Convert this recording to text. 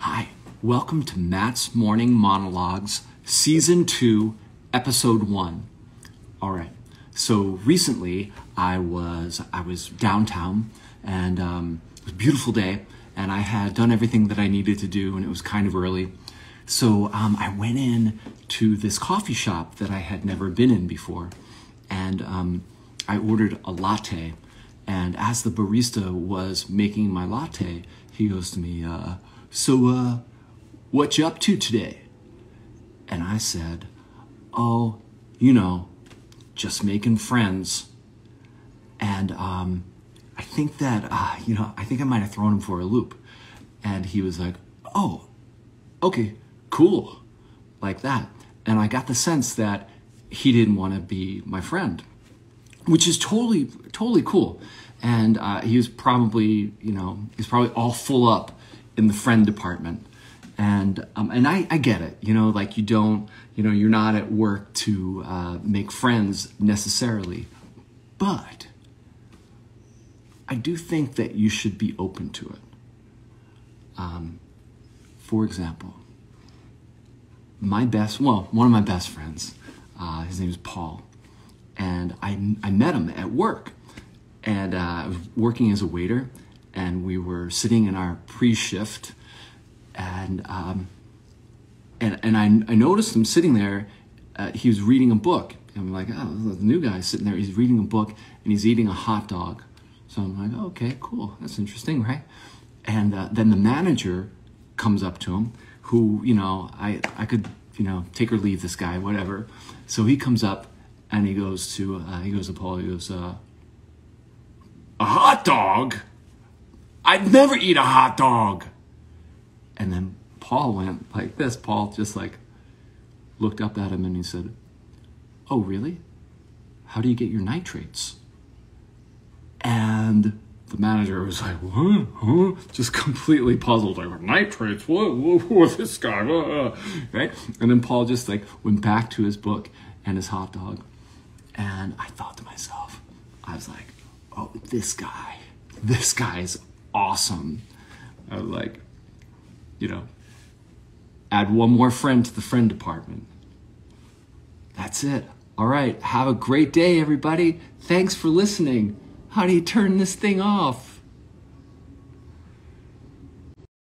Hi, welcome to Matt's Morning Monologues, Season 2, Episode 1. All right, so recently I was I was downtown and um, it was a beautiful day and I had done everything that I needed to do and it was kind of early. So um, I went in to this coffee shop that I had never been in before and um, I ordered a latte. And as the barista was making my latte, he goes to me, uh, so, uh, what you up to today? And I said, oh, you know, just making friends. And um, I think that, uh, you know, I think I might have thrown him for a loop. And he was like, oh, okay, cool, like that. And I got the sense that he didn't want to be my friend, which is totally, totally cool. And uh, he was probably, you know, he's probably all full up in the friend department. And um, and I, I get it, you know, like you don't, you know, you're not at work to uh, make friends necessarily, but I do think that you should be open to it. Um, for example, my best, well, one of my best friends, uh, his name is Paul, and I, I met him at work, and uh, I was working as a waiter, and we were sitting in our pre-shift, and um, and and I, I noticed him sitting there. Uh, he was reading a book. And I'm like, oh, the new guy sitting there. He's reading a book and he's eating a hot dog. So I'm like, okay, cool. That's interesting, right? And uh, then the manager comes up to him, who you know, I I could you know take or leave this guy, whatever. So he comes up and he goes to uh, he goes to Paul. He goes, uh, a hot dog. I'd never eat a hot dog. And then Paul went like this. Paul just like looked up at him and he said, Oh, really? How do you get your nitrates? And the manager was like, What? Huh? Just completely puzzled. Like, nitrates? What? What? What's this guy? What? Right? And then Paul just like went back to his book and his hot dog. And I thought to myself, I was like, Oh, this guy, this guy is awesome. I was like, you know, add one more friend to the friend department. That's it. All right. Have a great day, everybody. Thanks for listening. How do you turn this thing off?